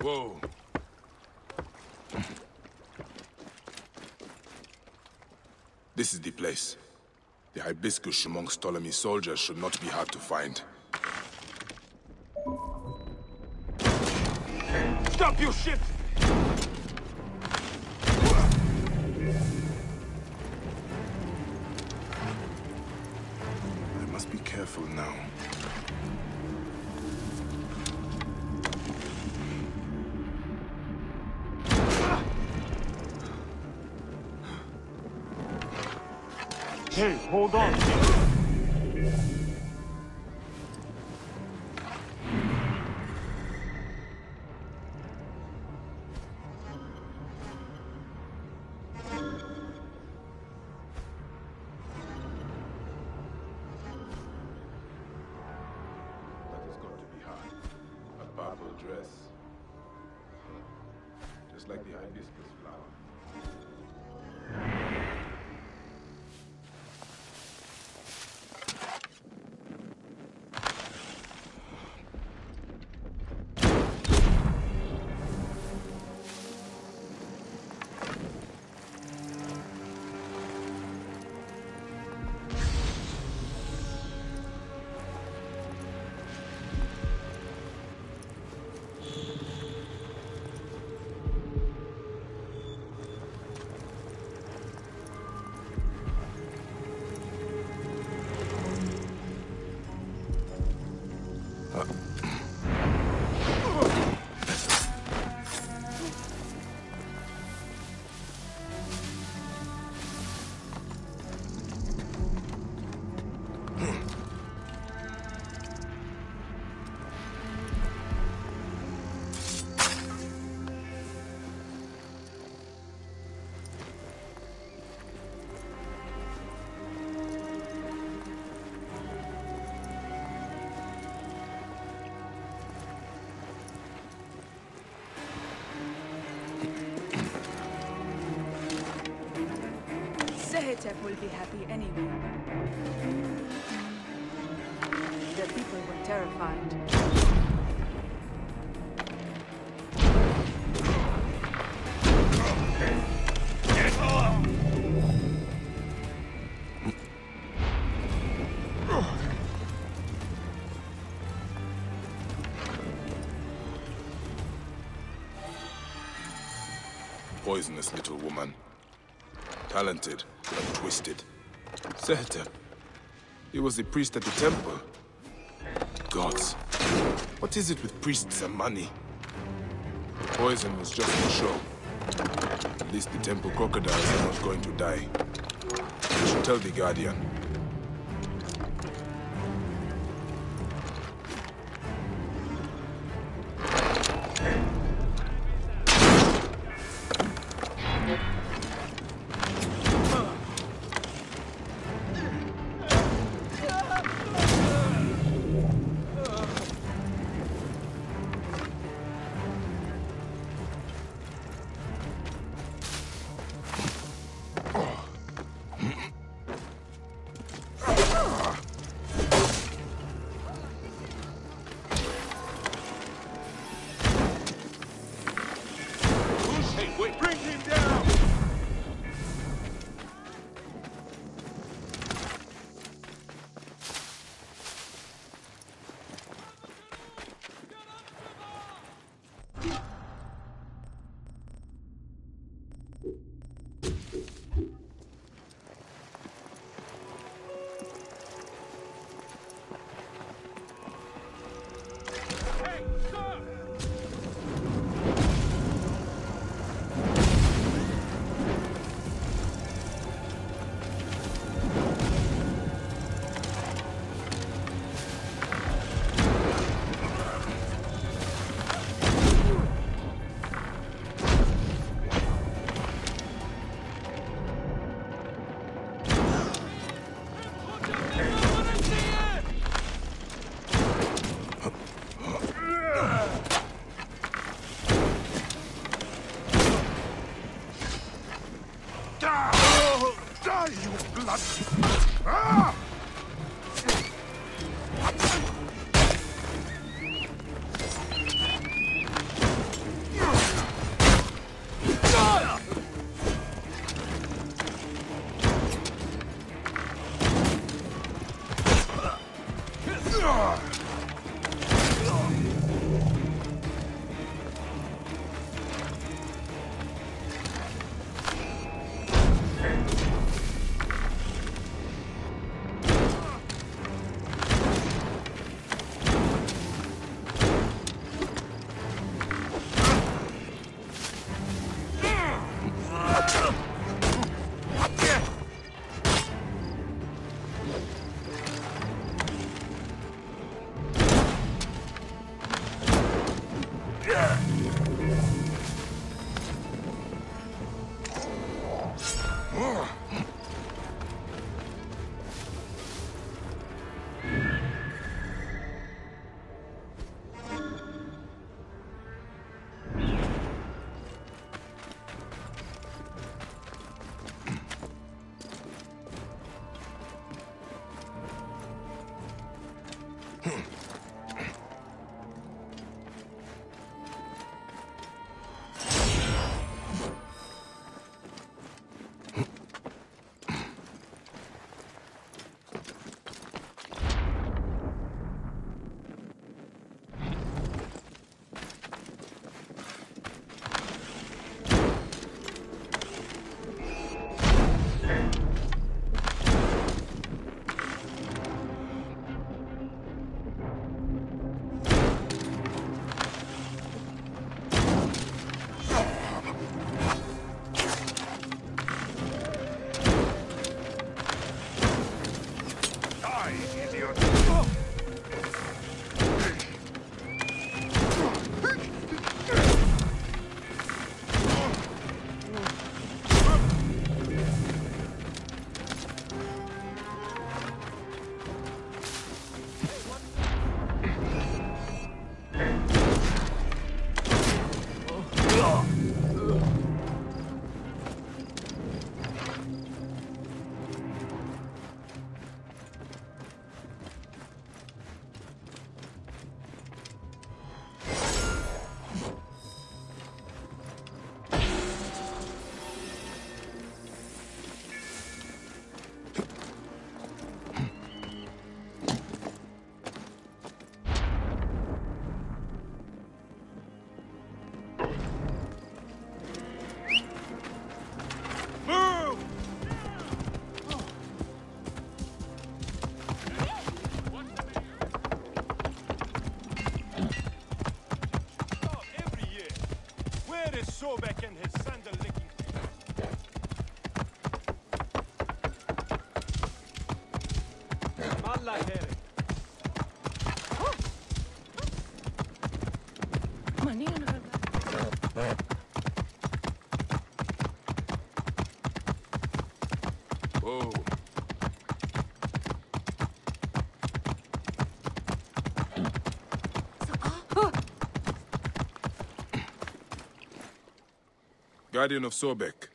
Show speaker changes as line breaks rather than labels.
Whoa. This is the place. The hibiscus amongst Ptolemy's soldiers should not be hard to find.
Stop your shit!
I must be careful now.
Hey, hold on.
That has to be hard. A purple dress. Just like the hibiscus flower.
Sehetep will be happy anyway. The people were terrified.
Poisonous little woman. Talented, but twisted. Sehetep. He was a priest at the temple. Gods. What is it with priests and money? Poison was just for show. At least the temple crocodiles are not going to die. I should tell the Guardian.
Die, you blood! Ah!
Sobek Guardian of Sobek.